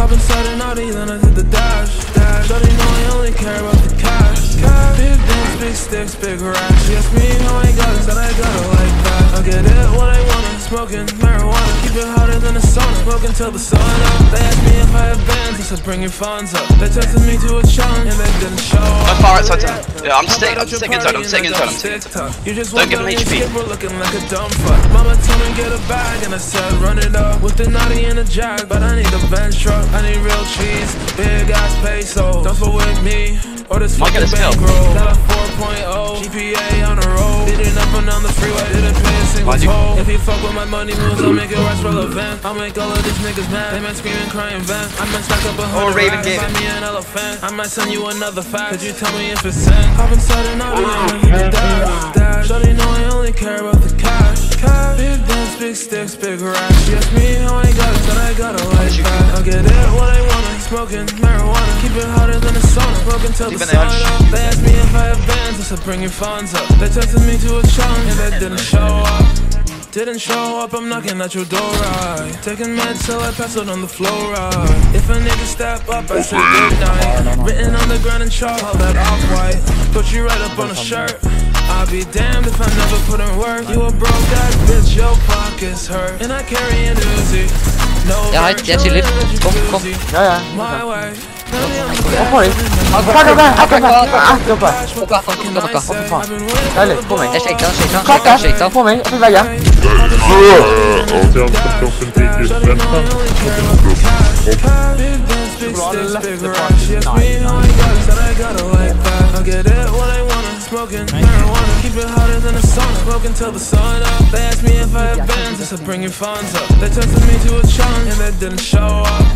Hop inside an Audi, then I hit the dash. Dash. Shawty know I only care about the cash. cash. Big dance, big sticks, big racks. She asked me how I got it, said I got it like that. I get it what I wanna, smoking marijuana. Keep it hotter than the sauna, smoking till the sun up. They asked me if I have bands, I said bring your funds up. They tested me to a challenge, and they didn't show up. I'm far outside town. Yeah, I'm staying. I'm staying inside. I'm staying inside. I'm staying inside. Don't give him HP. looking like a dumb fuck. Mama told me get a bag and I said run it up with the naughty and the jack, but I need a bench truck. I need real cheese, big ass peso. Don't fuck with me or this fucking a bankroll. Got a 4.0 GPA on the road, beating up and down the freeway, didn't pay a single toll. If you fuck with my money moves, I'll make it rest relevant. I'll make all of these niggas mad. They might scream and cry and vent. I might stack up a hundred Raven racks, buy me an elephant. I might send you another fact. Could you tell me if it's sent? Hop inside an Audi and hit the. Dash. Shawty know I only care about the sticks, big racks. Asked me how I got it, said I got like that. I get it what I wanna, smoking marijuana. Keep it hotter than the sauna, smoking till the sun they up. They asked me if I have bands, I said bring your funds up. They tested me to a challenge, and they didn't show up. Didn't show up, I'm knocking at your door, right? Taking meds till I pass out on the floor, right? If a nigga step up, I say good night. Written on the ground in chalk, all that off white. Put you right up on a shirt. I'll be damned if I never put in work. You a broke ass bitch, your pockets hurt. And I carry an Uzi. No Ja, hei, verse, jeg no chiller. Kom, kom. jacuzzi. Ja, ja. My way. Hvorfor ikke? Fuck, Smoking marijuana, keep it hotter than the sauna. Smoking till the sun up. They asked me if I had bands, I said bring your funds up. They tested me to a challenge and they didn't show up.